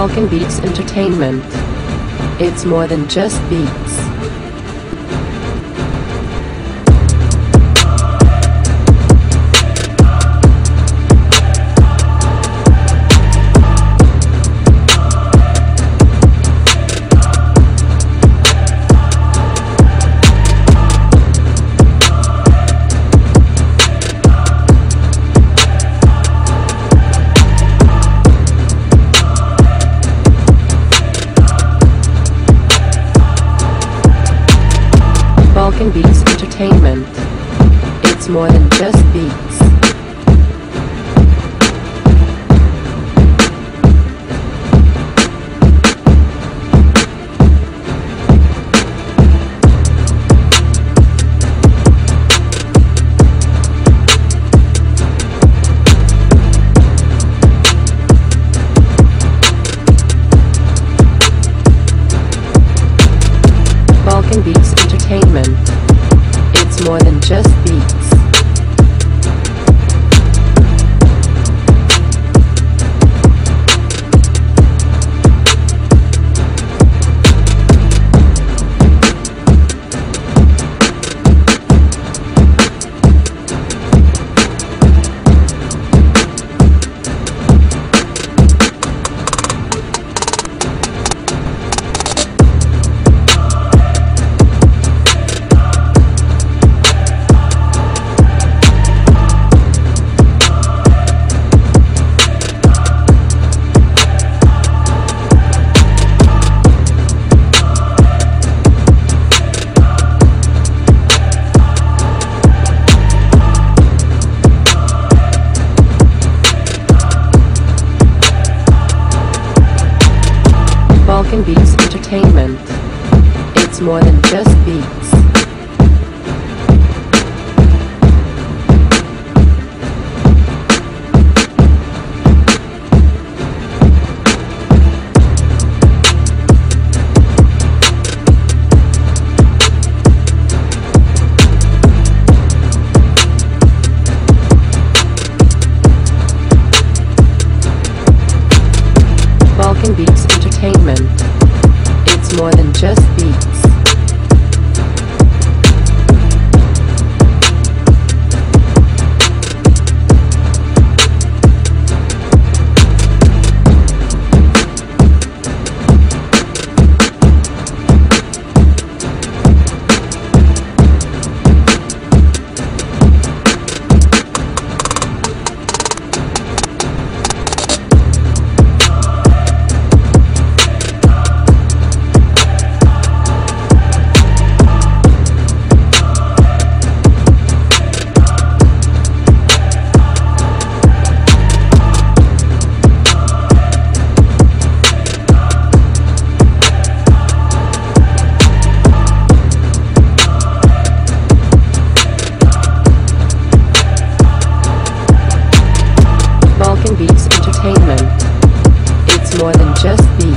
Falcon Beats Entertainment. It's more than just beats. Beats Entertainment. It's more than just beats. Beats Entertainment. It's more than just beats. entertainment. It's more than just beats. Falcon Beats Entertainment more than just just be